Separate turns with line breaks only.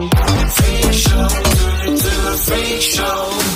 freak show, turn it to a freak show.